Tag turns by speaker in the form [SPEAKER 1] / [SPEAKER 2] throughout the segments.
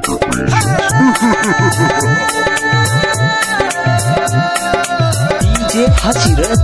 [SPEAKER 1] sucker, please.
[SPEAKER 2] DJ Hachira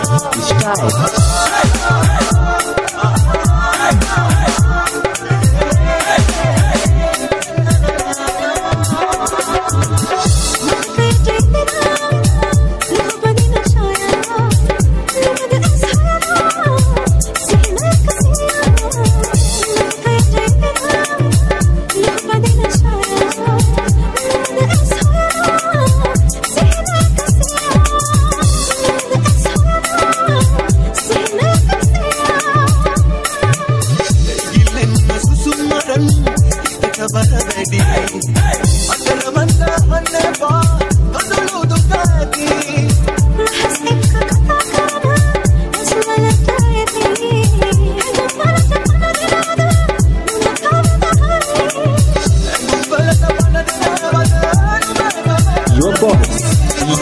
[SPEAKER 2] It's time.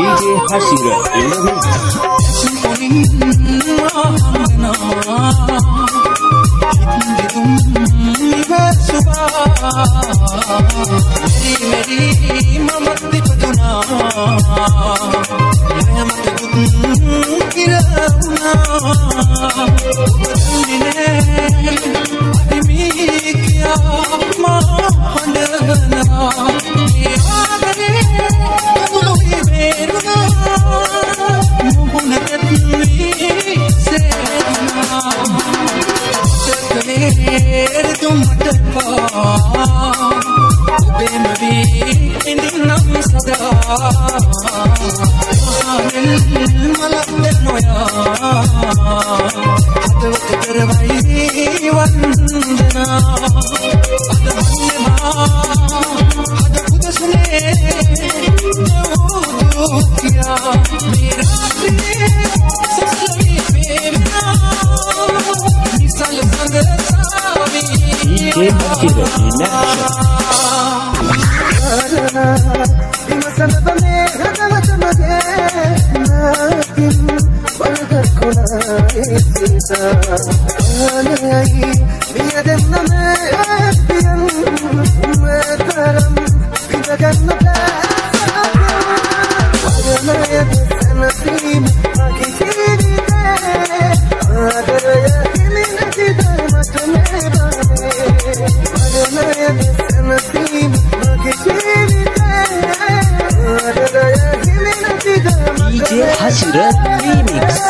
[SPEAKER 2] DJ Hashira in the mix.
[SPEAKER 3] मेरी Heer doet paan. Ben wie in die naam sada. Manen malak Kim Kilo in
[SPEAKER 2] action. Surat Remix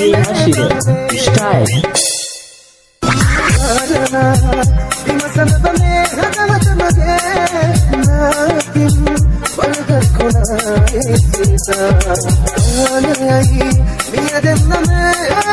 [SPEAKER 4] Gülmeyi haşire
[SPEAKER 2] İştahir
[SPEAKER 4] Altyazı M.K.